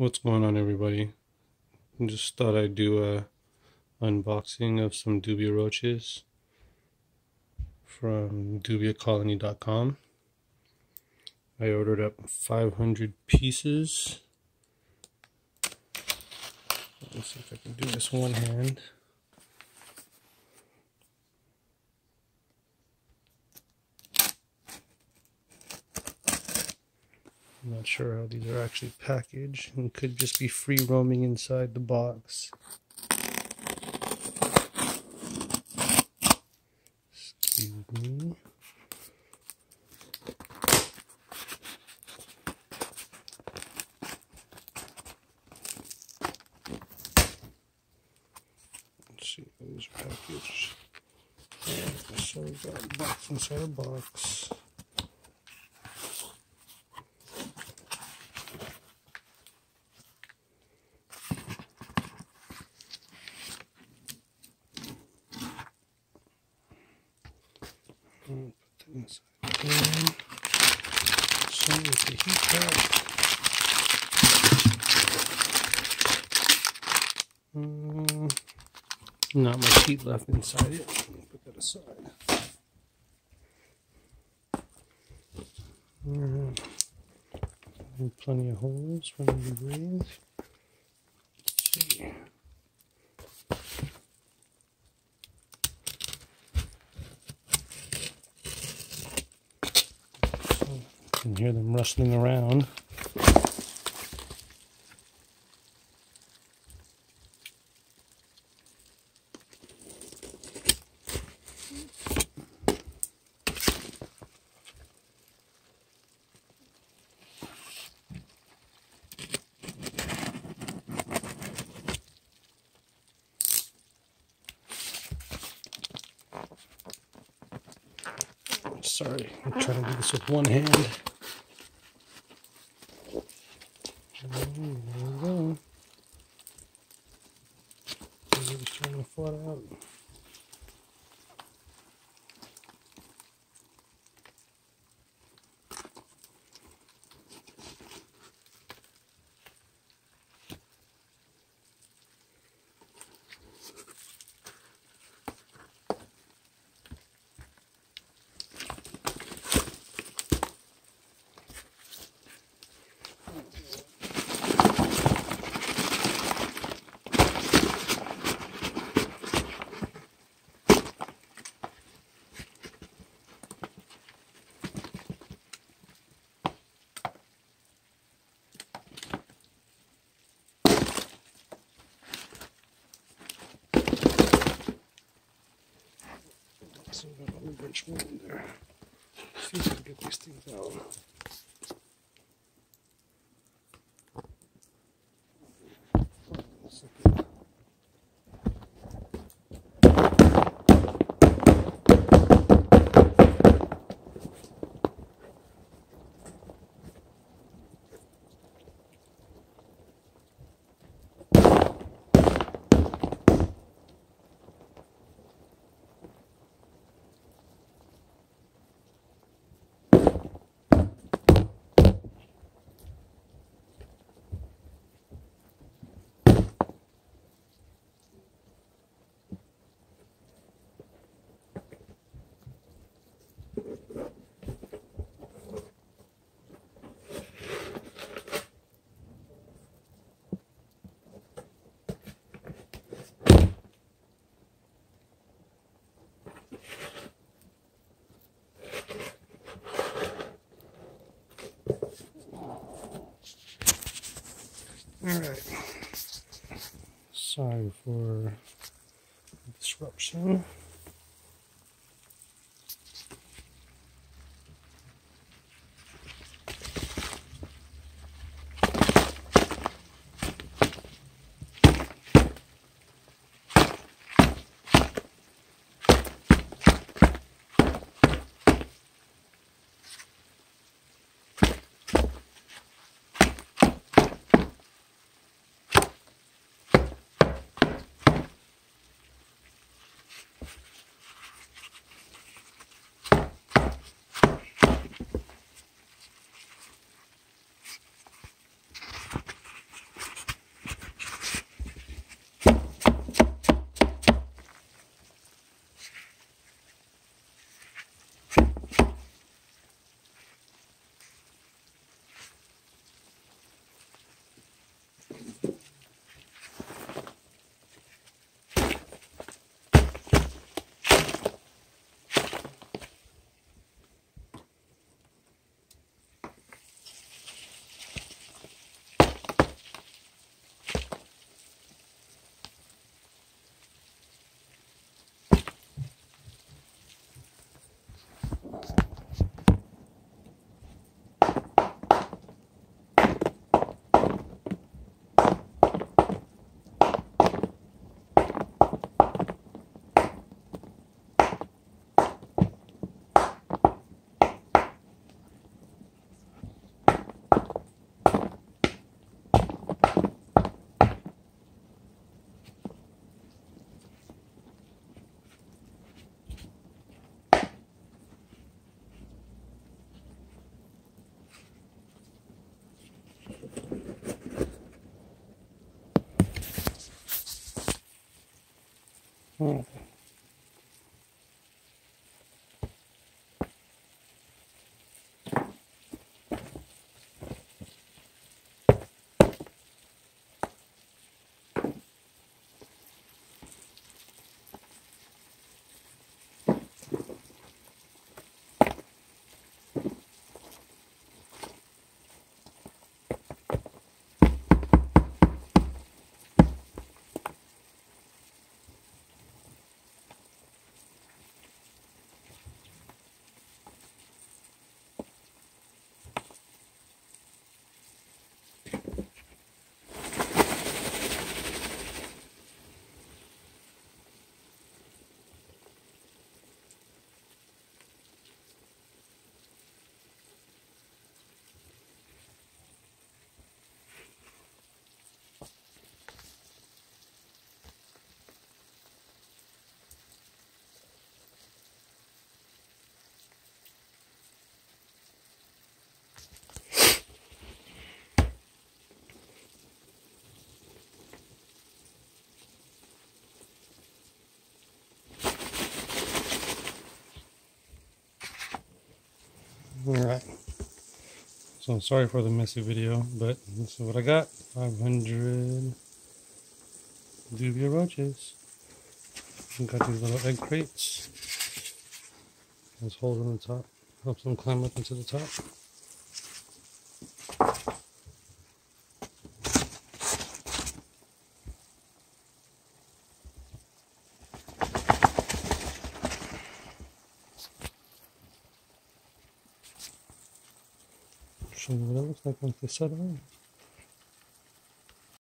What's going on everybody? Just thought I'd do a unboxing of some dubia roaches from dubiacolony.com. I ordered up 500 pieces. Let's see if I can do this one hand. I'm not sure how these are actually packaged and could just be free roaming inside the box. Excuse me. Let's see these are packaged. So we got a box inside a box. Put that inside again. So with the heat pack. Um, not much heat left inside it. Put that aside. Uh, plenty of holes for them to breathe. Let's see. Can hear them rustling around. Sorry, I'm trying to do this with one hand. There we go. Just trying to flat out. So we got a whole bunch more in there. See if I can get these things out. Alright. Sorry for the disruption. Hmm. Alright. So sorry for the messy video, but this is what I got. 500 dubia roaches. got these little egg crates. There's holes in the top. Helps them climb up into the top. Show you what it